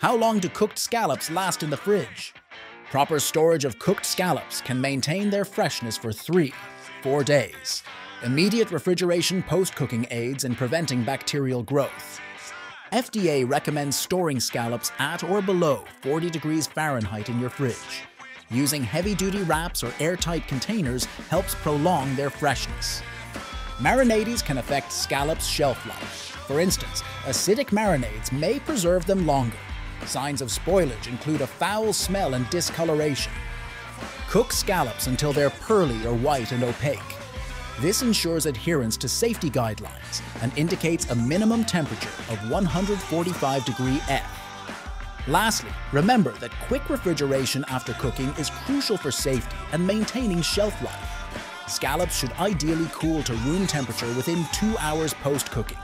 How long do cooked scallops last in the fridge? Proper storage of cooked scallops can maintain their freshness for three, four days. Immediate refrigeration post-cooking aids in preventing bacterial growth. FDA recommends storing scallops at or below 40 degrees Fahrenheit in your fridge. Using heavy-duty wraps or airtight containers helps prolong their freshness. Marinades can affect scallops' shelf life. For instance, acidic marinades may preserve them longer. Signs of spoilage include a foul smell and discoloration. Cook scallops until they're pearly or white and opaque. This ensures adherence to safety guidelines and indicates a minimum temperature of 145 degree F. Lastly, remember that quick refrigeration after cooking is crucial for safety and maintaining shelf life. Scallops should ideally cool to room temperature within two hours post-cooking.